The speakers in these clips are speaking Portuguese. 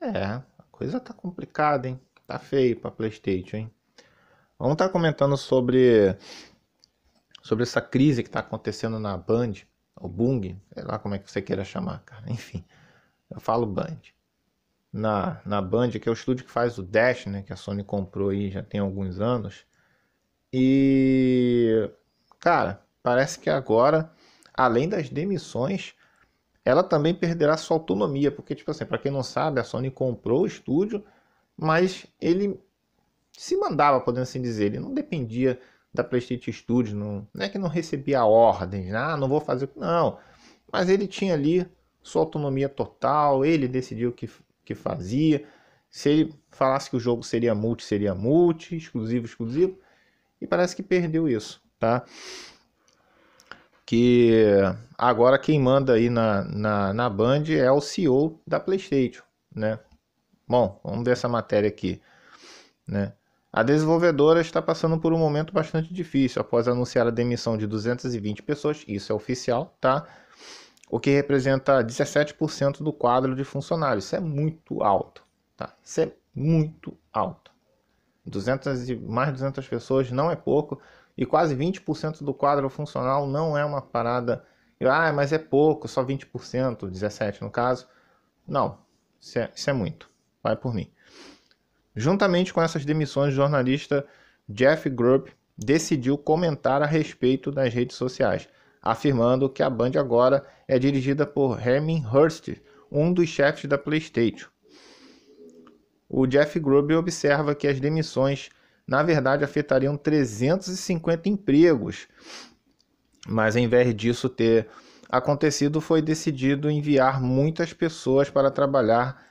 É, a coisa tá complicada, hein? Tá feio pra PlayStation, hein? Vamos estar tá comentando sobre sobre essa crise que está acontecendo na Band, o Bung, sei lá como é que você queira chamar, cara. Enfim, eu falo Band. Na, na Band, que é o estúdio que faz o Dash, né? Que a Sony comprou aí já tem alguns anos. E, cara, parece que agora, além das demissões, ela também perderá sua autonomia, porque, tipo assim, para quem não sabe, a Sony comprou o estúdio, mas ele se mandava, podendo assim dizer, ele não dependia da PlayStation Studios, não, não é que não recebia ordens, né? ah, não vou fazer, não, mas ele tinha ali sua autonomia total, ele decidiu o que, que fazia, se ele falasse que o jogo seria multi, seria multi, exclusivo, exclusivo, e parece que perdeu isso, tá? Que agora quem manda aí na, na, na Band é o CEO da PlayStation, né? Bom, vamos ver essa matéria aqui, né? A desenvolvedora está passando por um momento bastante difícil após anunciar a demissão de 220 pessoas, isso é oficial, tá? O que representa 17% do quadro de funcionários. Isso é muito alto, tá? Isso é muito alto. 200 e mais de 200 pessoas não é pouco e quase 20% do quadro funcional não é uma parada. Ah, mas é pouco, só 20%, 17 no caso. Não, isso é, isso é muito. Vai por mim. Juntamente com essas demissões, o jornalista Jeff Grubb decidiu comentar a respeito nas redes sociais, afirmando que a Band agora é dirigida por Herman Hurst, um dos chefes da PlayStation. O Jeff Grubb observa que as demissões, na verdade, afetariam 350 empregos, mas em vez disso ter acontecido, foi decidido enviar muitas pessoas para trabalhar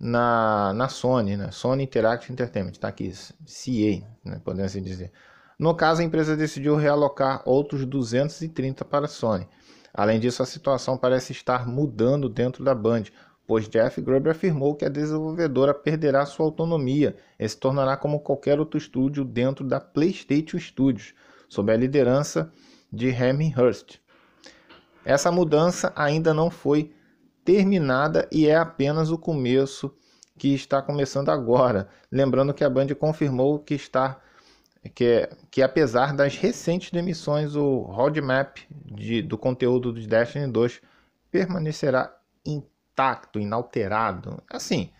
na, na Sony, né? Sony Interactive Entertainment, está aqui, CA, né? podemos assim dizer. No caso, a empresa decidiu realocar outros 230 para a Sony. Além disso, a situação parece estar mudando dentro da Band, pois Jeff Gruber afirmou que a desenvolvedora perderá sua autonomia e se tornará como qualquer outro estúdio dentro da PlayStation Studios, sob a liderança de Herman Hurst. Essa mudança ainda não foi terminada e é apenas o começo que está começando agora. Lembrando que a Band confirmou que está que, que apesar das recentes demissões, o roadmap de, do conteúdo do Destiny 2 permanecerá intacto, inalterado. Assim,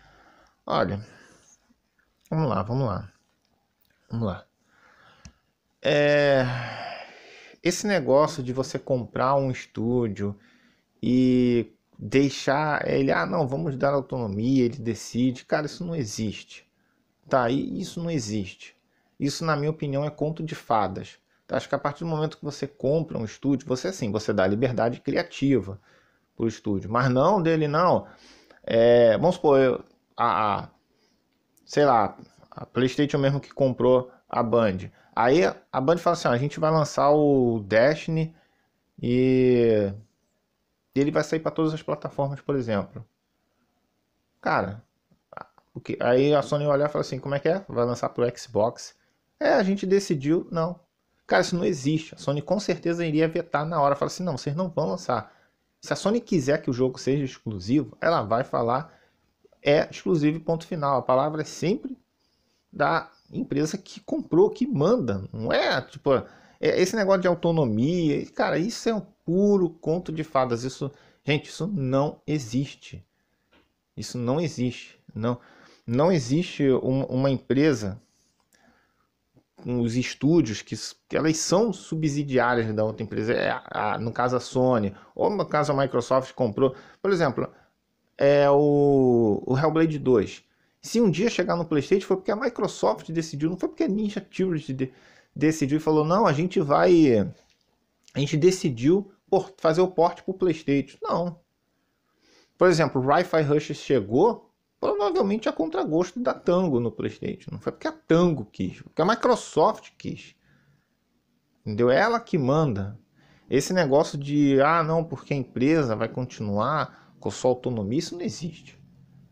olha, vamos lá, vamos lá, vamos lá. É, esse negócio de você comprar um estúdio e deixar ele, ah, não, vamos dar autonomia, ele decide. Cara, isso não existe. Tá, e isso não existe. Isso, na minha opinião, é conto de fadas. Tá? Acho que a partir do momento que você compra um estúdio, você sim, você dá liberdade criativa para o estúdio. Mas não dele, não. É, vamos supor, eu, a, a, sei lá, a PlayStation mesmo que comprou a Band. Aí a Band fala assim: ó, a gente vai lançar o Destiny e ele vai sair para todas as plataformas, por exemplo. Cara, porque aí a Sony olhar e fala assim, como é que é? Vai lançar pro Xbox? É, a gente decidiu, não. Cara, isso não existe. A Sony com certeza iria vetar na hora, falar assim, não, vocês não vão lançar. Se a Sony quiser que o jogo seja exclusivo, ela vai falar é exclusivo ponto final. A palavra é sempre da empresa que comprou, que manda. Não é tipo é, esse negócio de autonomia, cara, isso é um puro conto de fadas. Isso, gente, isso não existe. Isso não existe. Não, não existe uma, uma empresa, os estúdios que, elas são subsidiárias da outra empresa. É, a, no caso a Sony, ou no caso a Microsoft comprou. Por exemplo, é o, o Hellblade 2. Se um dia chegar no PlayStation foi porque a Microsoft decidiu, não foi porque a Ninja Theory de, decidiu e falou: não, a gente vai. A gente decidiu fazer o porte para o PlayStation. Não. Por exemplo, o Wi-Fi Rush chegou provavelmente a contragosto da Tango no PlayStation. Não foi porque a Tango quis, porque a Microsoft quis. Entendeu? Ela que manda. Esse negócio de, ah, não, porque a empresa vai continuar com sua autonomia, isso não existe.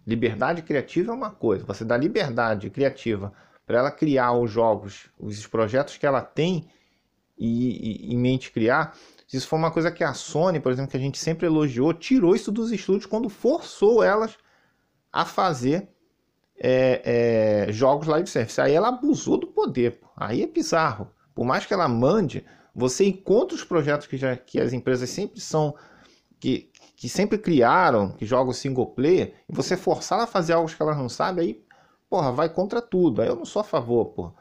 Liberdade criativa é uma coisa. Você dá liberdade criativa para ela criar os jogos, os projetos que ela tem e, e, em mente criar, isso foi uma coisa que a Sony, por exemplo, que a gente sempre elogiou, tirou isso dos estúdios quando forçou elas a fazer é, é, jogos live service. Aí ela abusou do poder. Pô. Aí é bizarro. Por mais que ela mande, você encontra os projetos que, já, que as empresas sempre são. Que, que sempre criaram, que jogam single player, e você forçar ela a fazer algo que elas não sabem, aí, porra, vai contra tudo. Aí eu não sou a favor, porra.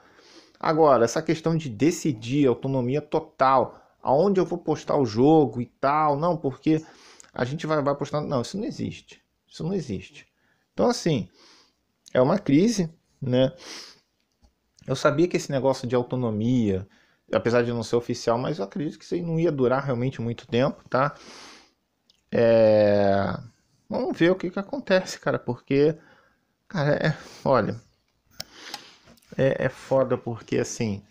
Agora, essa questão de decidir, autonomia total, aonde eu vou postar o jogo e tal, não, porque a gente vai, vai postando. Não, isso não existe. Isso não existe. Então, assim, é uma crise, né? Eu sabia que esse negócio de autonomia, apesar de não ser oficial, mas eu acredito que isso aí não ia durar realmente muito tempo, tá? É... Vamos ver o que, que acontece, cara, porque, cara, é, olha, é, é foda porque, assim,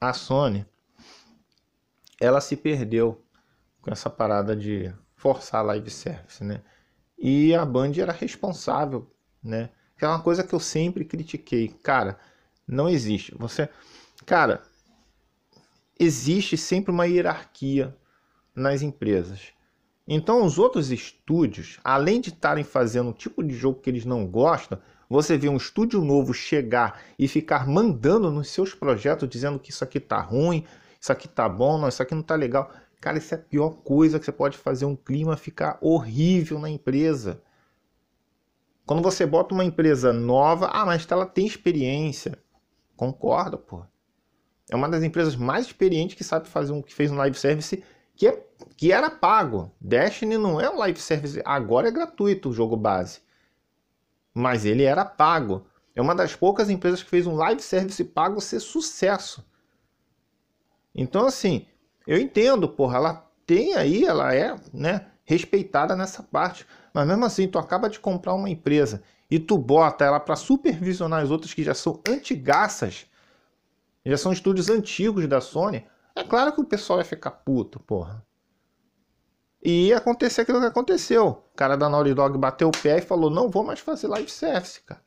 a Sony, ela se perdeu com essa parada de forçar live service, né? E a Band era responsável, né? Que é uma coisa que eu sempre critiquei. Cara, não existe. Você, cara, existe sempre uma hierarquia nas empresas. Então, os outros estúdios, além de estarem fazendo um tipo de jogo que eles não gostam, você vê um estúdio novo chegar e ficar mandando nos seus projetos dizendo que isso aqui tá ruim, isso aqui tá bom, não, isso aqui não tá legal. Cara, isso é a pior coisa que você pode fazer um clima ficar horrível na empresa. Quando você bota uma empresa nova, ah, mas ela tem experiência. Concordo, pô. É uma das empresas mais experientes que sabe fazer um que fez um live service que, é, que era pago. Destiny não é um live service, agora é gratuito o jogo base. Mas ele era pago. É uma das poucas empresas que fez um live service pago ser sucesso. Então, assim, eu entendo, porra, ela tem aí, ela é, né, respeitada nessa parte. Mas mesmo assim, tu acaba de comprar uma empresa e tu bota ela para supervisionar as outras que já são antigaças, já são estúdios antigos da Sony, é claro que o pessoal vai ficar puto, porra. E ia acontecer aquilo que aconteceu. O cara da Naughty Dog bateu o pé e falou: não vou mais fazer live service, cara.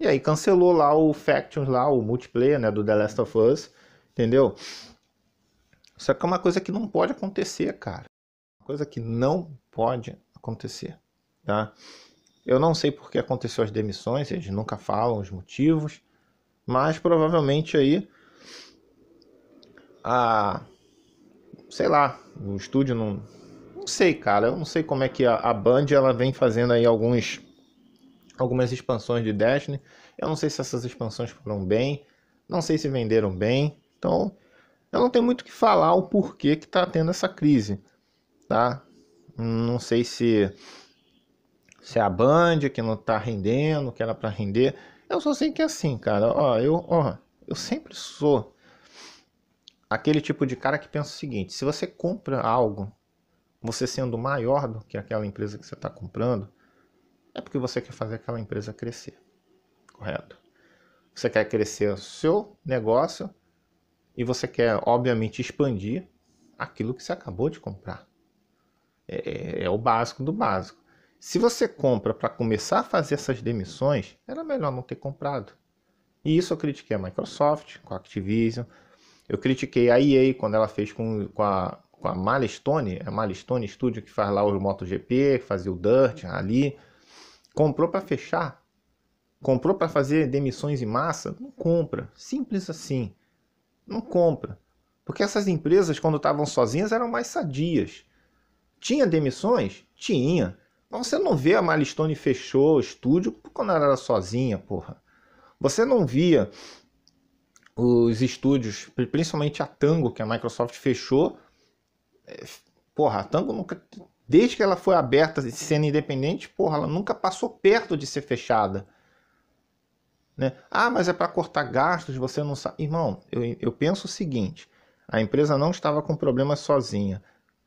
E aí cancelou lá o Factions, lá, o multiplayer, né, do The Last of Us, entendeu? Só que é uma coisa que não pode acontecer, cara. Uma coisa que não pode acontecer, tá? Eu não sei por que aconteceu as demissões, eles nunca falam os motivos, mas provavelmente aí a sei lá, o estúdio não não sei, cara, eu não sei como é que a, a Band ela vem fazendo aí alguns algumas expansões de Destiny. Eu não sei se essas expansões foram bem, não sei se venderam bem. Então, eu não tenho muito o que falar o porquê que tá tendo essa crise, tá? Não sei se se é a Band que não tá rendendo, que era para render. Eu só sei que é assim, cara. Ó, eu, ó, eu sempre sou aquele tipo de cara que pensa o seguinte: se você compra algo, você sendo maior do que aquela empresa que você está comprando, é porque você quer fazer aquela empresa crescer, correto? Você quer crescer o seu negócio e você quer, obviamente, expandir aquilo que você acabou de comprar. É, é, é o básico do básico. Se você compra para começar a fazer essas demissões, era melhor não ter comprado. E isso eu critiquei a Microsoft, com a Activision. Eu critiquei a EA quando ela fez com, com, a, com a Milestone, a Milestone Studio que faz lá o MotoGP, que fazia o Dirt ali. Comprou para fechar. Comprou para fazer demissões em massa? Não compra. Simples assim. Não compra. Porque essas empresas, quando estavam sozinhas, eram mais sadias. Tinha demissões? Tinha. Mas você não vê a Milestone fechou o estúdio quando ela era sozinha, porra. Você não via os estúdios, principalmente a Tango, que a Microsoft fechou. É, porra, a Tango nunca. Desde que ela foi aberta sendo independente, porra, ela nunca passou perto de ser fechada. Né? Ah, mas é para cortar gastos, você não sabe. Irmão, eu, eu penso o seguinte: a empresa não estava com problemas sozinha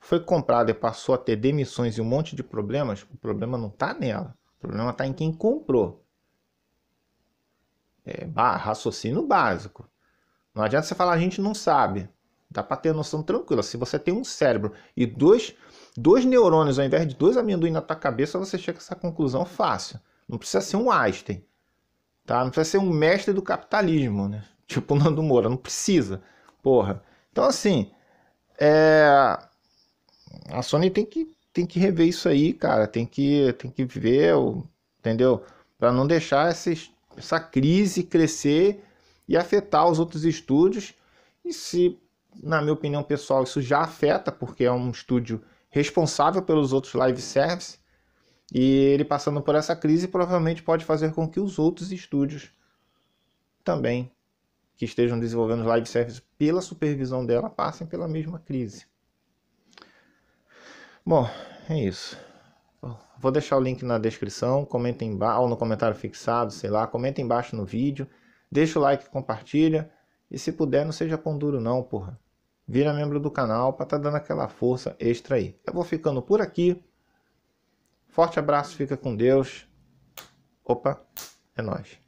foi comprada e passou a ter demissões e um monte de problemas, o problema não está nela. O problema está em quem comprou. É, raciocínio básico. Não adianta você falar, a gente não sabe. Dá para ter noção tranquila. Se você tem um cérebro e dois, dois neurônios ao invés de dois amendoim na tua cabeça, você chega a essa conclusão fácil. Não precisa ser um Einstein. Tá? Não precisa ser um mestre do capitalismo, né? Tipo o Nando Moura. Não precisa. Porra. Então, assim, é a Sony tem que tem que rever isso aí, cara. Tem que, tem que ver, entendeu? Para não deixar essa, essa crise crescer e afetar os outros estúdios. E se, na minha opinião pessoal, isso já afeta, porque é um estúdio responsável pelos outros live service, e ele passando por essa crise provavelmente pode fazer com que os outros estúdios também que estejam desenvolvendo live service pela supervisão dela passem pela mesma crise. Bom, é isso. Vou deixar o link na descrição, comentem embaixo, ou no comentário fixado, sei lá, comenta embaixo no vídeo, deixa o like, compartilha, e se puder não seja pão duro não, porra. Vira membro do canal para tá dando aquela força extra aí. Eu vou ficando por aqui. Forte abraço, fica com Deus. Opa, é nóis.